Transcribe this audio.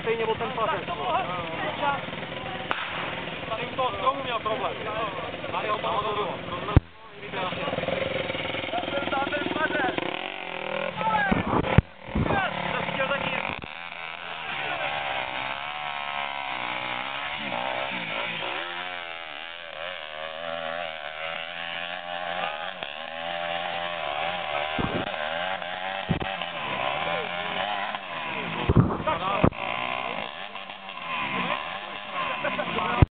stejně o ten pařez. No. Tady u toho stromu měl problém. Tady ho tam odhodilo.